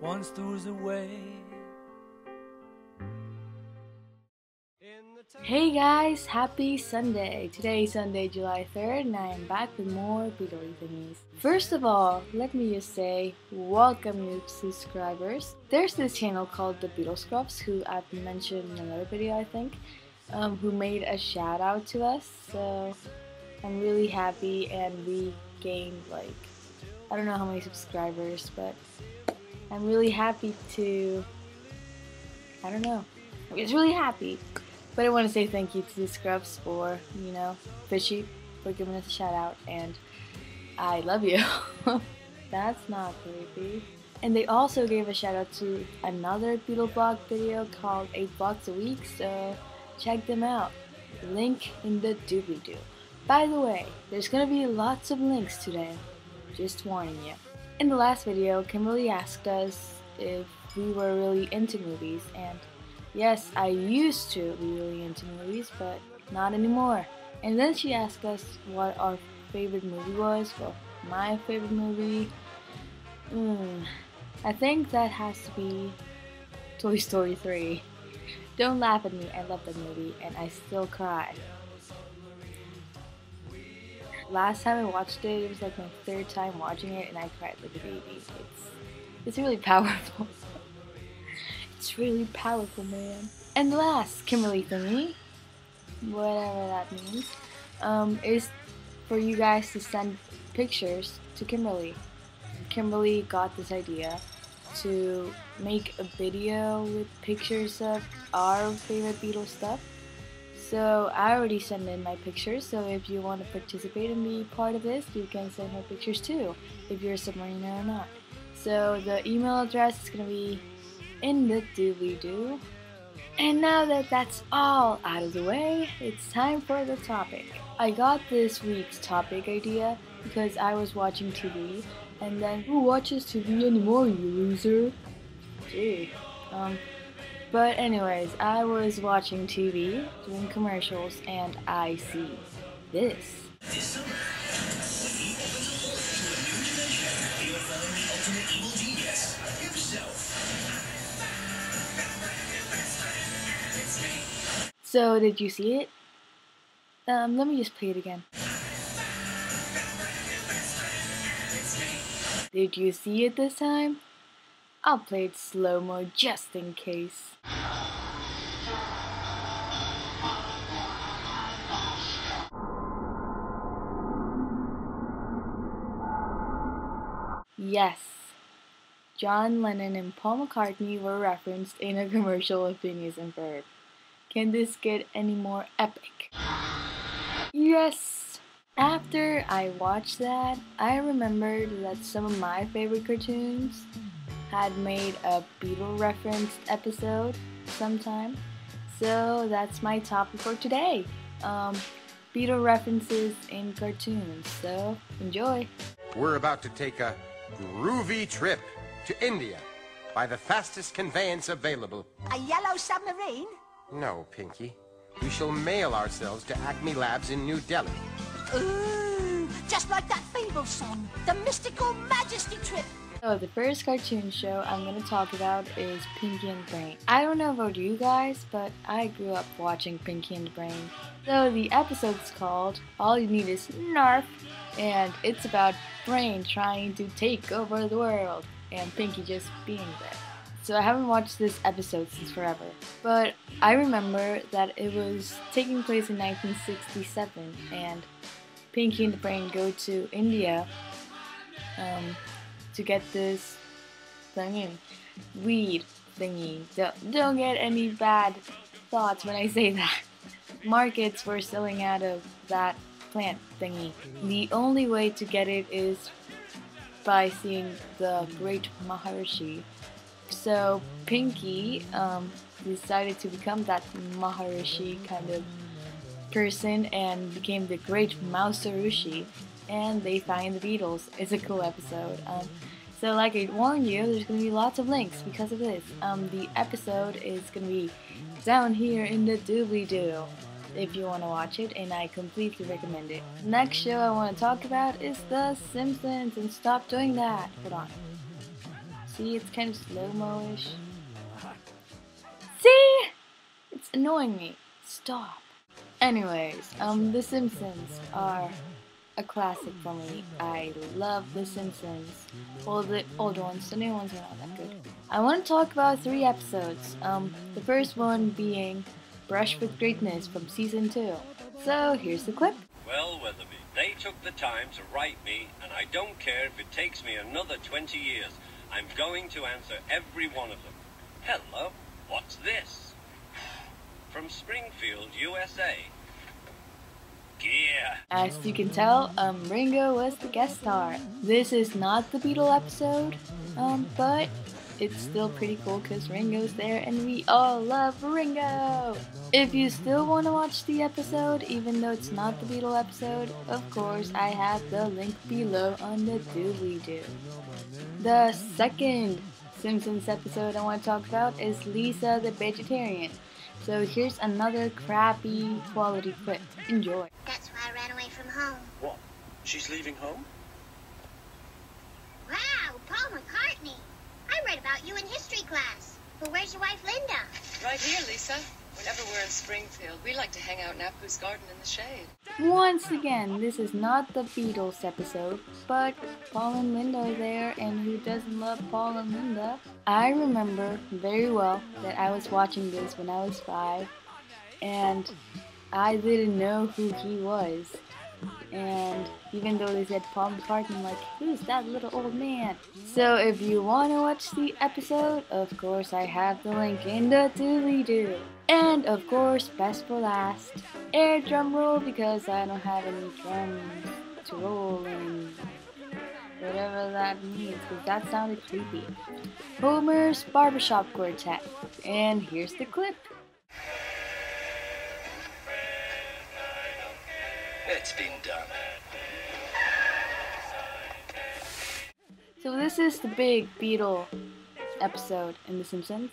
once throws away. Hey guys, happy Sunday! Today is Sunday, July 3rd, and I am back with more Beatly thingies. First of all, let me just say, welcome new subscribers. There's this channel called The Beatle Scruffs, who I've mentioned in another video, I think, um, who made a shout out to us, so I'm really happy, and we gained like, I don't know how many subscribers, but I'm really happy to, I don't know, I'm just really happy. But I want to say thank you to the Scruffs for, you know, Fishy for giving us a shout out, and I love you. That's not creepy. And they also gave a shout out to another Beatle blog video called 8 Vlogs a Week, so check them out. Link in the doobly doo. By the way, there's gonna be lots of links today. Just warning you. In the last video, Kimberly asked us if we were really into movies, and Yes, I used to be really into movies, but not anymore. And then she asked us what our favorite movie was. Well, my favorite movie, mm, I think that has to be Toy Story 3. Don't laugh at me, I love that movie and I still cry. Last time I watched it, it was like my third time watching it and I cried like a baby. It's, it's really powerful. It's really powerful, man. And last, Kimberly thingy, whatever that means, um, is for you guys to send pictures to Kimberly. Kimberly got this idea to make a video with pictures of our favorite Beatles stuff. So I already sent in my pictures, so if you want to participate and be part of this, you can send her pictures too, if you're a submariner or not. So the email address is going to be in the doobly doo. And now that that's all out of the way, it's time for the topic. I got this week's topic idea because I was watching TV, and then who watches TV anymore, you loser? Gee. Um, but anyways, I was watching TV, doing commercials, and I see this. So, did you see it? Um, let me just play it again. Did you see it this time? I'll play it slow-mo just in case. Yes, John Lennon and Paul McCartney were referenced in a commercial of Phineas and Ferb. Can this get any more epic? Yes! After I watched that, I remembered that some of my favorite cartoons had made a Beatle referenced episode sometime. So that's my topic for today. Um, Beatle references in cartoons. So enjoy. We're about to take a groovy trip to India by the fastest conveyance available. A yellow submarine? No, Pinky. We shall mail ourselves to Acme Labs in New Delhi. Ooh, just like that Fable song, the Mystical Majesty Trip. So the first cartoon show I'm going to talk about is Pinky and the Brain. I don't know about you guys, but I grew up watching Pinky and the Brain. So the episode's called All You Need Is Narf, and it's about Brain trying to take over the world, and Pinky just being there. So I haven't watched this episode since forever. But I remember that it was taking place in 1967 and Pinky and the Brain go to India um, to get this thingy, weed thingy. Don't, don't get any bad thoughts when I say that. Markets were selling out of that plant thingy. The only way to get it is by seeing the great Maharishi so Pinky um, decided to become that Maharishi kind of person and became the great Mouserushi. And they find the Beatles. It's a cool episode. Um, so, like I warned you, there's going to be lots of links because of this. Um, the episode is going to be down here in the doobly doo if you want to watch it, and I completely recommend it. Next show I want to talk about is The Simpsons, and stop doing that. Hold on. See, it's kind of slow-mo-ish. See? It's annoying me. Stop. Anyways, um, The Simpsons are a classic for me. I love The Simpsons. Well, the old ones, the new ones are not that good. I want to talk about three episodes. Um, the first one being Brush with Greatness from season two. So here's the clip. Well, Weatherby, they took the time to write me, and I don't care if it takes me another 20 years. I'm going to answer every one of them. Hello, what's this? From Springfield, USA. As you can tell, um, Ringo was the guest star. This is not the Beatle episode, um, but it's still pretty cool because Ringo's there and we all love Ringo! If you still want to watch the episode, even though it's not the Beatle episode, of course I have the link below on the doobly doo. The second Simpsons episode I want to talk about is Lisa the Vegetarian. So here's another crappy quality clip. Enjoy. That's why I ran away from home. What? She's leaving home? Wow, Paul McCartney. I read about you in history class. But where's your wife, Linda? Right here, Lisa. Whenever we're in Springfield, we like to hang out in Apu's garden in the shade. Once again, this is not the Beatles episode, but Paul and Linda are there, and who doesn't love Paul and Linda? I remember very well that I was watching this when I was five, and I didn't know who he was. And even though they said Paul McCartney, I'm like, who's that little old man? So if you want to watch the episode, of course I have the link in the doobly doo. And of course, best for last, air drum roll because I don't have any drums to roll and Whatever that means, because that sounded creepy. Homer's Barbershop Quartet. And here's the clip. It's been done. So this is the big Beatle episode in The Simpsons.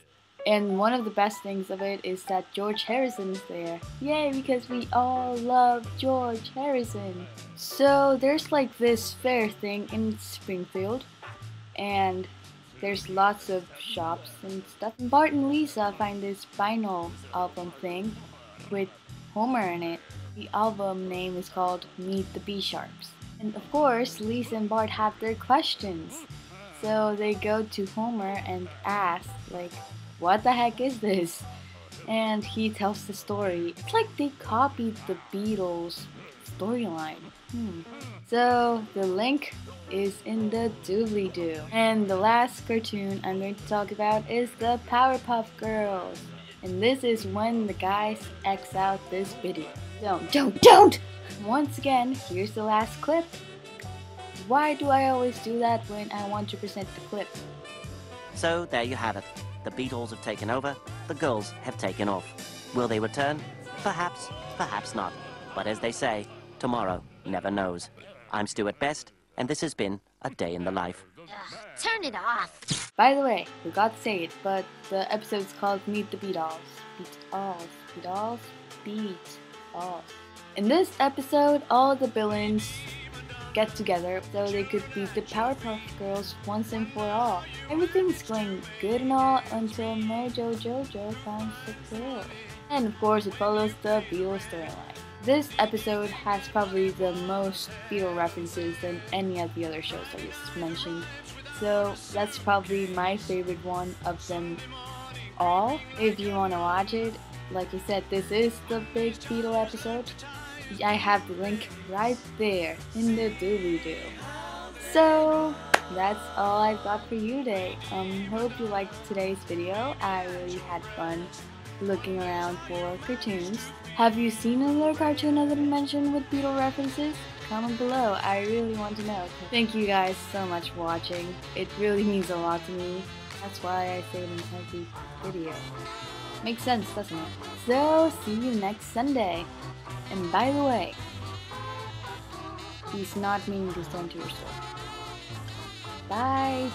And one of the best things of it is that George Harrison is there. Yay, because we all love George Harrison. So there's like this fair thing in Springfield. And there's lots of shops and stuff. Bart and Lisa find this vinyl album thing with Homer in it. The album name is called Meet the B Sharps. And of course, Lisa and Bart have their questions. So they go to Homer and ask, like, what the heck is this? And he tells the story. It's like they copied the Beatles storyline. Hmm. So the link is in the doobly doo. And the last cartoon I'm going to talk about is the Powerpuff Girls. And this is when the guys X out this video. Don't, don't, don't! Once again, here's the last clip. Why do I always do that when I want to present the clip? So there you have it. The Beatles have taken over, the girls have taken off. Will they return? Perhaps, perhaps not. But as they say, tomorrow never knows. I'm Stuart Best, and this has been A Day in the Life. Ugh, turn it off. By the way, forgot to say it, but the episode's called Meet the Beatles. Beatles. Beatles? Beat. Balls. In this episode, all the villains get together so they could beat the Powerpuff Girls once and for all. Everything's going good and all until Mojo Jojo finds the girl. And of course, it follows the Beatles storyline. This episode has probably the most Beatle references than any of the other shows I just mentioned. So that's probably my favorite one of them all. If you want to watch it, like I said, this is the big Beatle episode. I have the link right there in the doobly doo. So that's all I've got for you today. Um, hope you liked today's video. I really had fun looking around for cartoons. Have you seen another cartoon other than mentioned with Beatle references? Comment below. I really want to know. Thank you guys so much for watching. It really means a lot to me. That's why I say it in every video. Makes sense, doesn't it? So, see you next Sunday. And by the way, he's not meaning to send to your soul. Bye.